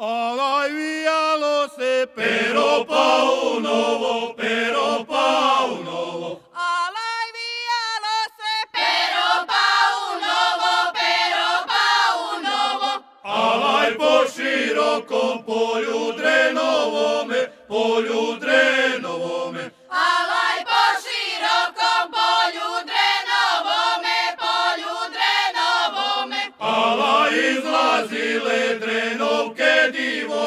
Alaj vijalo se pero paunovo, pero paunovo. Alaj vijalo se Pero paunovo, pero paunovo. Alaj po širokom polju drenovome, polju drenovome. Alaj po širokom polju drenovome, polju drenovome. Alaj izlazile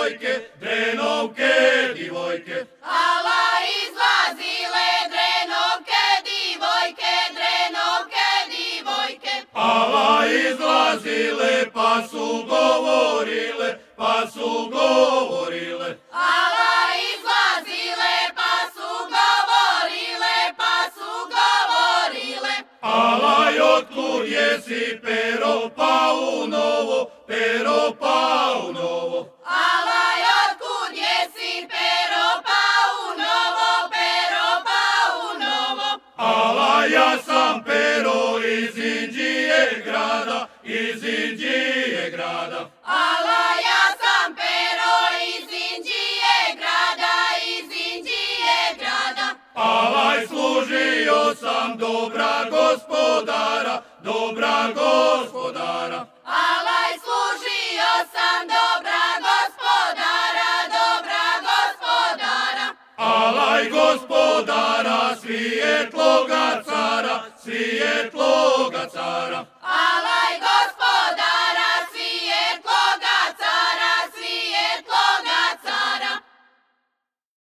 divojke, drenovke divojke. Ala izlazile drenovke divojke, drenovke divojke. Ala izlazile pa su govorile, pa su govorile. Ala izlazile pa su govorile, pa su govorile. Alaj otkud jesi pero paunovo, pero paunovo. Ja sam pero iz Indije grada, iz Indije grada. Ala ja sam pero iz Indije grada, iz Indije grada. Alaj služio sam dobra gospodara, dobra gospodara. Alaj služio sam dobra gospodara, dobra gospodara. Alaj gospodara, svijetloga Bogatsara.